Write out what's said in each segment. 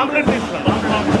Omelette తీసుకున్నాను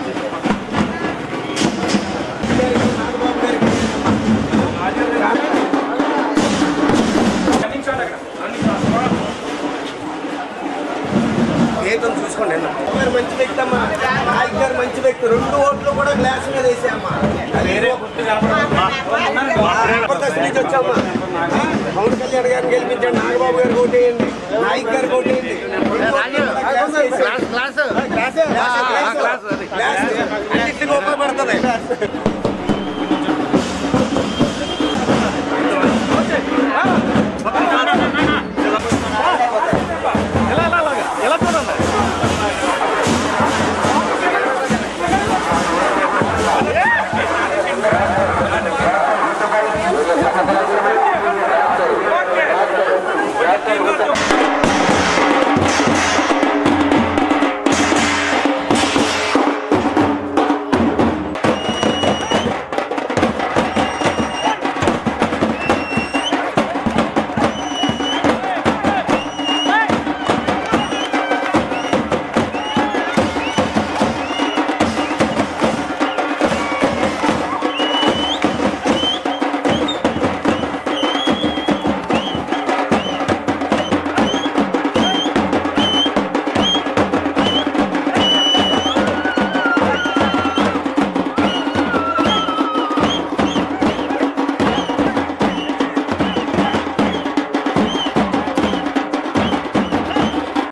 గారు మంచి వ్యక్తి అమ్మా. నాయక్ గారు మంచి వ్యక్తి. రెండు ఓట్లు కూడా గ్లాస్ మీద వేసామ్మా జబర్దస్త్ నుంచి వచ్చామ్మా పవన్ కళ్యాణ్ గారిని గెలిపించండి. నాగబాబు గారు ఓటేయండి నాయక్ గారు ఓటేయండి రెండు ఓట్లు కూడా గ్లాస్ వేసాం. Glass, glass, glass. అన్నిటికీ ఉపయోగపడుతుంది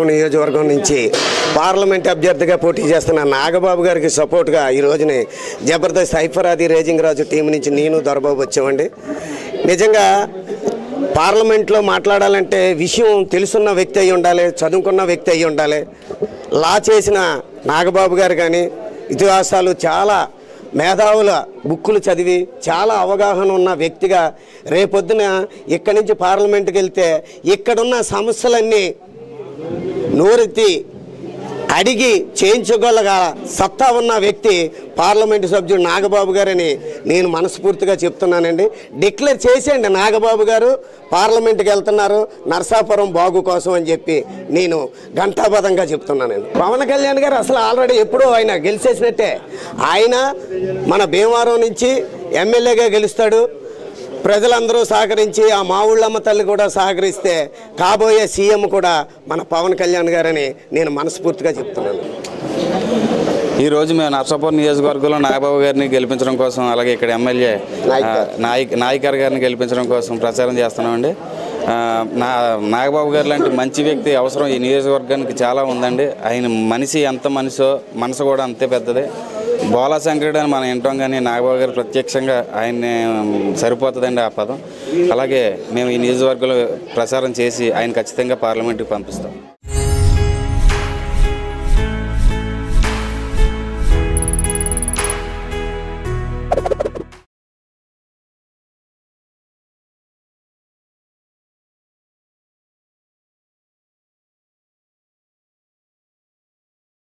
నియోజకవర్గం నుంచి పార్లమెంట్ అభ్యర్థిగా పోటీ చేస్తున్న నాగబాబు గారికి సపోర్ట్గా ఈ రోజుని జబర్దస్త్ హైఫరాది రేజింగ్ రాజు టీం నుంచి నేను దొరబాబు వచ్చామండి. నిజంగా పార్లమెంట్లో మాట్లాడాలంటే విషయం తెలుసున్న వ్యక్తి అయి ఉండాలి చదువుకున్న వ్యక్తి అయి ఉండాలి లా చేసిన నాగబాబు గారు కానీ ఇతిహాసాలు చాలా మేధావుల బుక్కులు చదివి చాలా అవగాహన ఉన్న వ్యక్తిగా రేపొద్దున ఇక్కడి నుంచి పార్లమెంట్కి వెళ్తే ఇక్కడున్న సమస్యలన్నీ నోరెత్తి అడిగి చేయించగలగా సత్తా ఉన్న వ్యక్తి పార్లమెంటు సభ్యుడు నాగబాబు గారని నేను మనస్ఫూర్తిగా చెప్తున్నానండి. డిక్లేర్ చేసేయండి నాగబాబు గారు. పార్లమెంట్కి వెళ్తున్నారు. నర్సాపురం బాగు కోసం అని చెప్పి నేను ఘంటాపదంగా చెప్తున్నానండి. పవన్ కళ్యాణ్ గారు అసలు ఆల్రెడీ ఎప్పుడో ఆయన గెలిచేసినట్టే. ఆయన మన భీమవరం నుంచి ఎమ్మెల్యేగా గెలుస్తాడు. ప్రజలందరూ సహకరించి ఆ మా ఊళ్ళమ్మ తల్లి కూడా సహకరిస్తే కాబోయే సీఎం కూడా మన పవన్ కళ్యాణ్ గారని నేను మనస్ఫూర్తిగా చెప్తున్నాను. ఈ రోజు మేము నర్సాపూర్ నియోజకవర్గంలో నాగబాబు గారిని గెలిపించడం కోసం అలాగే ఇక్కడ ఎమ్మెల్యే నాయక్ నాయకర్ గారిని గెలిపించడం కోసం ప్రచారం చేస్తున్నామండి. నా నాగబాబు గారు లాంటి మంచి వ్యక్తి అవసరం ఈ నియోజకవర్గానికి చాలా ఉందండి. ఆయన మనిషి ఎంత మనిషో మనసు కూడా అంతే పెద్దది. బోలా శంకరుడు అని మనం వింటాం కానీ నాగబాబు గారు ప్రత్యక్షంగా ఆయన్ని సరిపోతుందండి ఆ పదం. అలాగే మేము ఈ నియోజకవర్గంలో ప్రచారం చేసి ఆయన ఖచ్చితంగా పార్లమెంట్కి పంపిస్తాం.